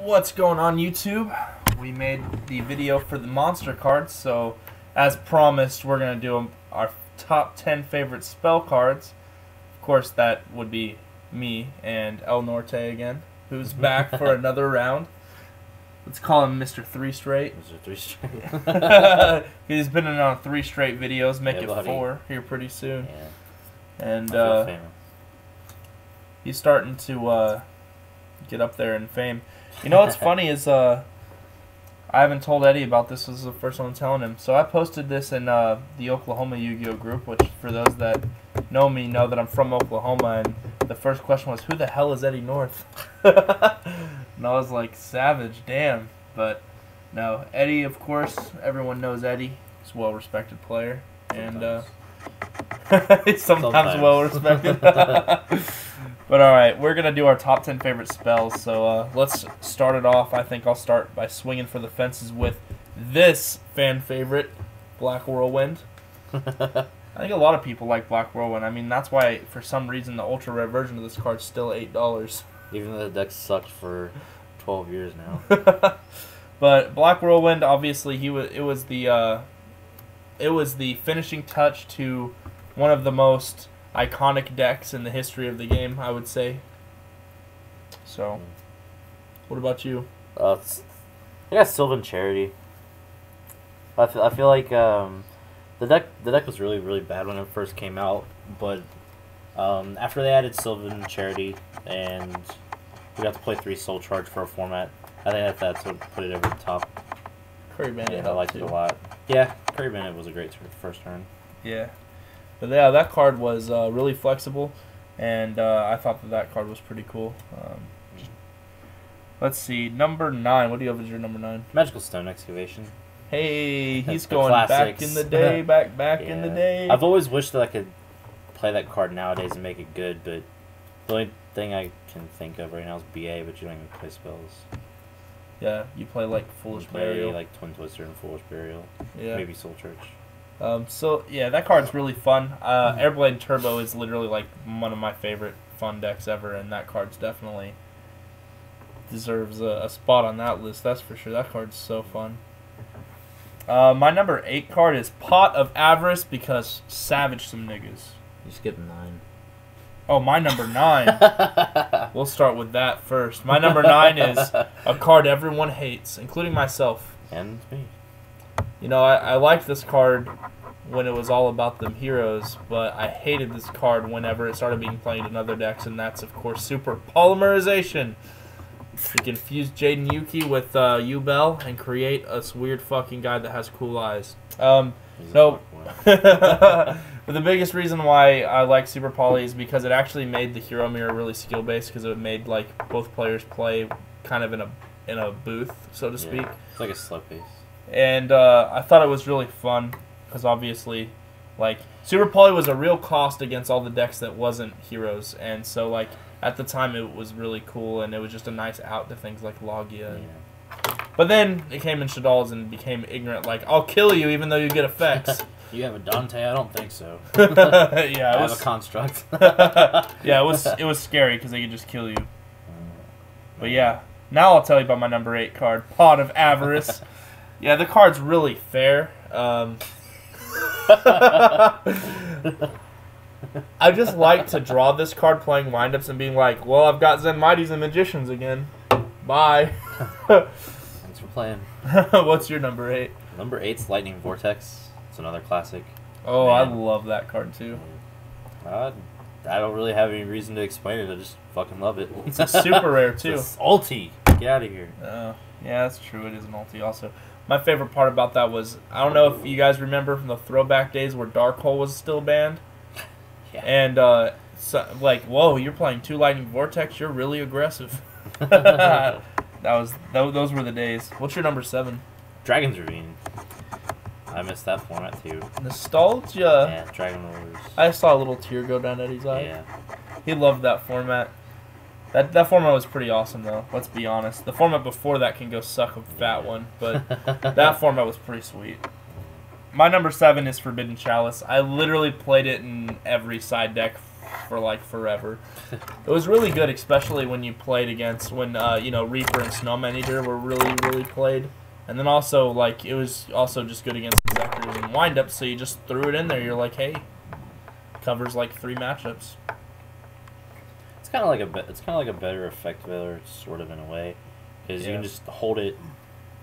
What's going on YouTube? We made the video for the monster cards, so as promised, we're going to do our top 10 favorite spell cards. Of course, that would be me and El Norte again, who's back for another round. Let's call him Mr. Three Straight. Are three straight. He's been in on three straight videos, make Yeah, it buddy. four here pretty soon. yeah. And uh, he's starting to uh, get up there in fame. You know what's funny is uh, I haven't told Eddie about this. This is the first one I'm telling him. So I posted this in uh, the Oklahoma Yu-Gi-Oh group, which for those that know me know that I'm from Oklahoma. And the first question was, "Who the hell is Eddie North?" and I was like, "Savage, damn." But no, Eddie, of course, everyone knows Eddie. He's a well-respected player, and uh, sometimes, Sometimes. well respected. But all right, we're gonna do our top ten favorite spells. So uh, let's start it off. I think I'll start by swinging for the fences with this fan favorite, Black Whirlwind. I think a lot of people like Black Whirlwind. I mean, that's why for some reason the ultra rare version of this card's still eight dollars. Even though the deck sucked for 12 years now. but Black Whirlwind, obviously, he was. It was the. Uh, it was the finishing touch to one of the most iconic decks in the history of the game. I would say. So, what about you? Uh, it's, I got Sylvan Charity. I feel, I feel like um, the deck the deck was really really bad when it first came out, but um, after they added Sylvan Charity and we got to play three Soul Charge for a format, I think that that's what put it over the top. Curry Bandit. Yeah, I helped liked it a lot. Yeah, Curry Bandit was a great first turn. Yeah, but yeah, that card was uh, really flexible, and uh, I thought that that card was pretty cool. Um, let's see, number nine. What do you have as your number nine? Magical Stone Excavation. Hey, he's going back in the day, back back in the day. I've always wished that I could play that card nowadays and make it good, but the only thing I can think of right now is BA, but you don't even play spells. yeah, you play like You Foolish play Burial. like Twin Twister and Foolish Burial, yeah. maybe Soul Charge. Um, so yeah, that card's really fun. Uh, Mhm. Airblade Turbo is literally like one of my favorite fun decks ever, and that card's definitely deserves a, a spot on that list. That's for sure. That card's so fun. Uh, my number eight card is Pot of Avarice because savage some niggas. You skipped nine. Oh, my number nine. we'll start with that first. My number nine is a card everyone hates, including myself. and me. You know, I, I liked this card when it was all about them heroes, but I hated this card whenever it started being played in other decks, and that's, of course, Super Polymerization. You can fuse Jaden Yuki with uh, Yubel and create a weird fucking guy that has cool eyes. Um, No. but the biggest reason why I like Super Poly is because it actually made the Hero Mirror really skill based because it made like both players play kind of in a in a booth, so to Yeah. speak. It's like a slow pace. And uh, I thought it was really fun because obviously, like Super Poly was a real cost against all the decks that wasn't heroes, and so like at the time it was really cool, and it was just a nice out to things like Logia. Yeah. But then it came in Shaddolls and became ignorant, like I'll kill you even though you get effects. You have a Dante? I don't think so. yeah, I it have was a construct. yeah, it was it was scary because they could just kill you. But yeah, now I'll tell you about my number eight card, Pot of Avarice. Yeah, the card's really fair. Um, I just like to draw this card playing windups and being like, well, I've got Zenmaities and Magicians again. Bye. Thanks for playing. What's your number eight? Number eight's Lightning Vortex. It's another classic. Oh, I love that card too. Uh, I don't really have any reason to explain it. I just fucking love it. It's a super rare too. It's ulti. Get out of here. Oh, yeah, that's true. It is an ulti also. My favorite part about that was I don't know if you guys remember from the throwback days where Dark Hole was still banned, Yeah. and uh, so, like, whoa, you're playing two Lightning Vortex. You're really aggressive. that was tho- those were the days. What's your number seven? Dragon's Ravine. I missed that format too. Nostalgia. yeah, Dragon Wars. I saw a little tear go down Eddie's eye. yeah. He loved that format. That that format was pretty awesome though. Let's be honest. The format before that can go suck a fat one, but that format was pretty sweet. My number seven is Forbidden Chalice. I literally played it in every side deck for like forever. It was really good, especially when you played against when uh, you know Reaper and Snowman Eater were really really played, and then also like it was also just good against Executors and windups. So you just threw it in there. You're like, hey, covers like three matchups. It's kind of like a be- it's kind of like a better effect veiler, sort of in a way, because you can just hold it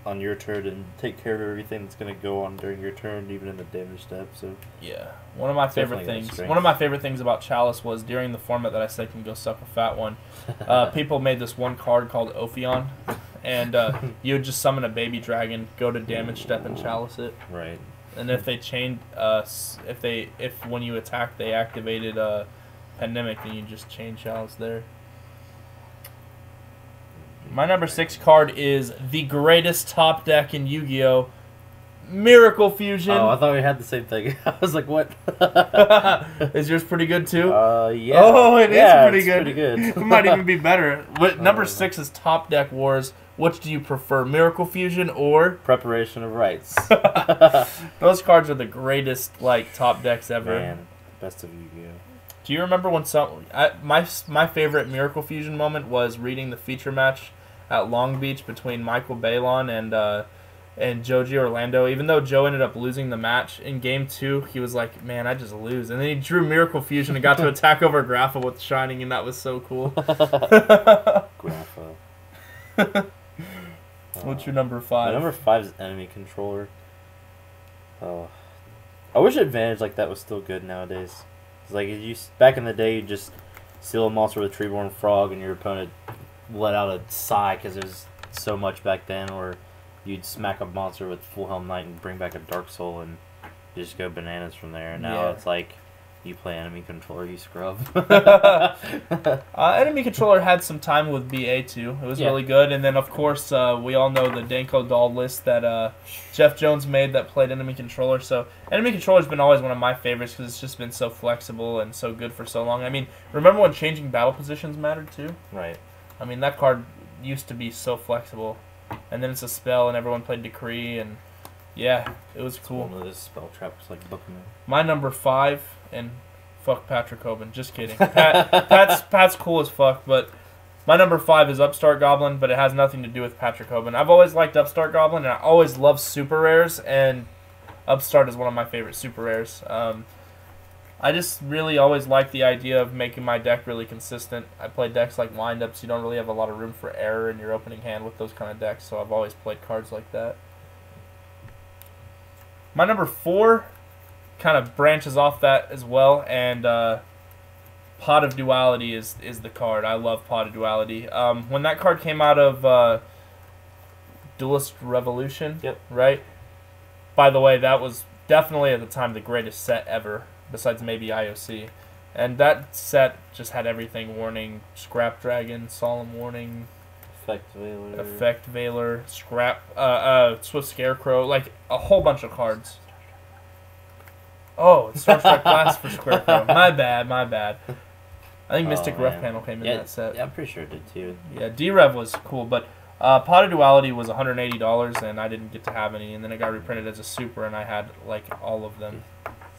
on your turn and take care of everything that's gonna go on during your turn, even in the damage step. So Yeah, one of my favorite things. One of my favorite things about Chalice was during the format that I said can go suck a fat one. Uh, people made this one card called Ophion, and uh, you would just summon a baby dragon, go to damage step, and Chalice it. right. And if they chained, uh, if they if when you attack they activated uh, Pandemic, then you just chain Chalice there. My number six card is the greatest top deck in Yu-Gi-Oh! Miracle Fusion. Oh, I thought we had the same thing. I was like, what? is yours pretty good too? Uh, yeah. Oh, it is yeah, pretty it's good. Pretty good. it might even be better. What, number Uh, six is Top Deck Wars. Which do you prefer, Miracle Fusion or? Preparation of Rites. Those cards are the greatest like top decks ever. Man, best of Yu-Gi-Oh. Do you remember when some I, my my favorite Miracle Fusion moment was reading the feature match at Long Beach between Michael Balon and uh, and Joe Giorlando. Even though Joe ended up losing the match in game two, he was like, "Man, I just lose." And then he drew Miracle Fusion and got to attack over Grapha with Shining, and that was so cool. Grapha. What's your number My five? number five is enemy controller. Oh, I wish advantage like that was still good nowadays. It's like you back in the day, you just seal a monster with a treeborn frog, and your opponent let out a sigh because there's so much back then. Or you'd smack a monster with full helm knight and bring back a dark soul, and just go bananas from there. Now Yeah. it's like you play enemy controller, you scrub. Uh, enemy controller had some time with BA too. It was Yeah. really good, and then of course uh, we all know the Danko doll list that uh, Jeff Jones made that played enemy controller. So enemy controller's been always one of my favorites because it's just been so flexible and so good for so long. I mean, remember when changing battle positions mattered too? right. I mean that card used to be so flexible, and then it's a spell and everyone played Decree and yeah, it was cool. One of those spell traps like Bookman. My number five, and fuck Patrick Hoban. Just kidding. Pat, Pat's Pat's cool as fuck, but my number five is Upstart Goblin, but it has nothing to do with Patrick Hoban. I've always liked Upstart Goblin, and I always love super rares, and Upstart is one of my favorite super rares. Um, I just really always like the idea of making my deck really consistent. I play decks like windups. You don't really have a lot of room for error in your opening hand with those kind of decks, so I've always played cards like that. My number four kind of branches off that as well, and uh, Pot of Duality is is the card. I love Pot of Duality. Um, when that card came out of uh, Duelist Revolution, Yep. right? By the way, that was definitely at the time the greatest set ever, besides maybe IOC. And that set just had everything: Warning, Scrap Dragon, Solemn Warning, Effect Veiler. Effect Veiler, Scrap, uh, uh, Swift Scarecrow, like a whole bunch of cards. Oh, it's Starstrike Blast for Scarecrow. My bad, my bad. I think Oh, Mystic Ref man. Panel came in Yeah, that set. yeah, I'm pretty sure it did too. Yeah, D-Rev was cool, but uh, Pot of Duality was $180, and I didn't get to have any, and then it got reprinted as a super, and I had, like, all of them.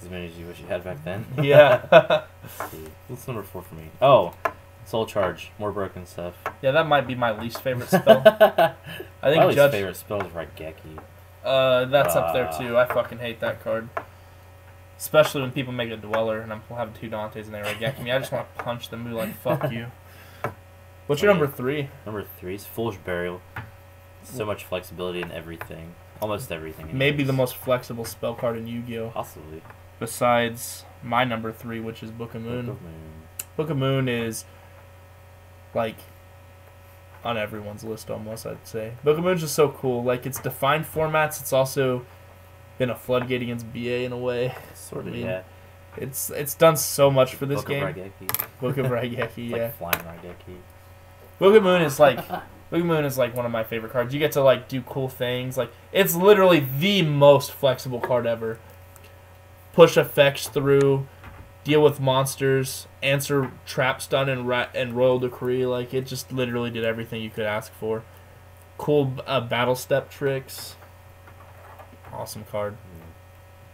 As many as you wish you had back then. Yeah. Let's see. What's number four for me? Oh, Soul Charge. More broken stuff. yeah, that might be my least favorite spell. I think My Judge... favorite spell is Raigeki. Uh, that's up there Ah. too. I fucking hate that card. Especially when people make a dweller and I'm having two Dantes and they regect me. I just want to punch them and be like, fuck you. What's your number three? Number three is Foolish Burial. So much flexibility in everything. Almost everything. it Maybe the most flexible spell card in Yu Gi Oh! Possibly. Besides my number three, which is Book of Book Moon. of Moon. Book of Moon is like on everyone's list almost, I'd say. Book of Moon's just so cool. Like it's defined formats, it's also been a floodgate against BA in a way. Sort I of, mean, yeah. It's it's done so much for this Book game. of Raigeki. Book of Raigeki, yeah. like flying Raigeki. Book of Moon is like Book of Moon is like one of my favorite cards. You get to like do cool things. Like it's literally the most flexible card ever. Push effects through, deal with monsters, answer trap stun and ra- and royal decree. Like it just literally did everything you could ask for. Cool uh, battle step tricks. Awesome card.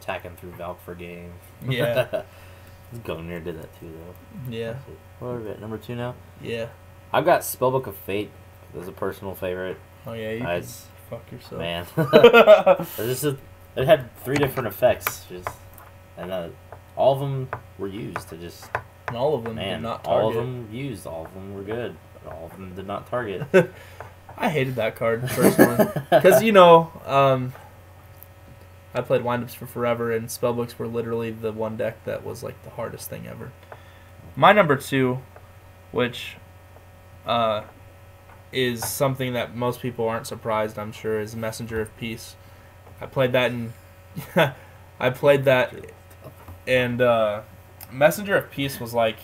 Attacking through Valk for game. Yeah. Gungnir did that too, though. Yeah, What are we at? Number two now? yeah. I've got Spellbook of Fate as a personal favorite. Oh yeah, you I- can fuck yourself. Man. Just a- it had three different effects. Just And uh, all of them were used to just. and all of them Man, did not target. all of them used. All of them were good. But all of them did not target. I hated that card, the first one. Because, you know, um, I played windups for forever, and spellbooks were literally the one deck that was like the hardest thing ever. My number two, which uh, is something that most people aren't surprised, I'm sure, is Messenger of Peace. I played that in. I played that, and uh, Messenger of Peace was like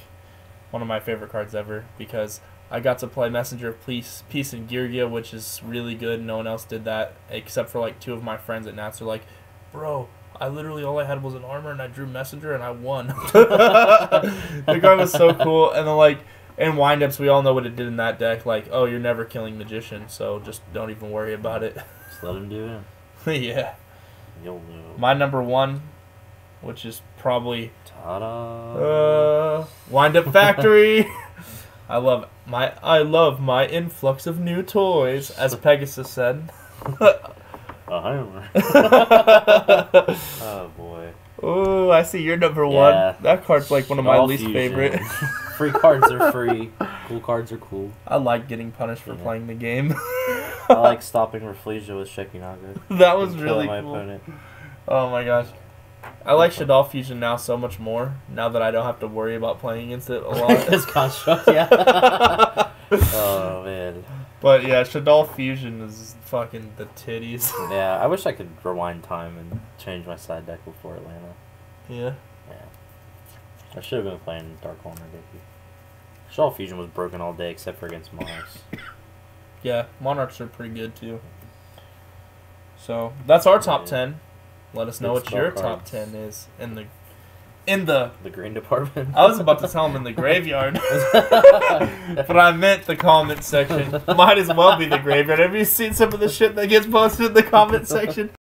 one of my favorite cards ever because I got to play Messenger of Peace, Peace in Girgia, which is really good. No one else did that except for like two of my friends at Nats. Are like, bro, I literally all I had was an armor and I drew Messenger and I won. the card was so cool, and then like in windups, we all know what it did in that deck. Like, oh, you're never killing Magician, so just don't even worry about it. Just let him do it. yeah, You'll know. my number one, which is probably Ta-da. uh, Wind Up Factory. I love my I love my influx of new toys, as Pegasus said. A hammer. oh boy. oh, I see you're number one. Yeah. That card's like one of my All least fusion. favorite. free cards are free. Cool cards are cool. I like getting punished for Yeah. playing the game. I like stopping Rafflesia with Shekhinaga. that was really my cool. opponent. Oh my gosh. I like Shaddoll Fusion now so much more, now that I don't have to worry about playing against it a His lot. construct, yeah. oh man. But yeah, Shaddoll Fusion is fucking the titties. Yeah, I wish I could rewind time and change my side deck before Atlanta. yeah. Yeah. I should have been playing Dark Horner Dicky. Shaw Fusion was broken all day except for against Monarchs. Yeah, Monarchs are pretty good too. So that's our top Yeah. ten. Let us know what your spell top ten is in the in the. The green department. I was about to tell him in the graveyard, but I meant the comment section. Might as well be the graveyard. Have you seen some of the shit that gets posted in the comment section?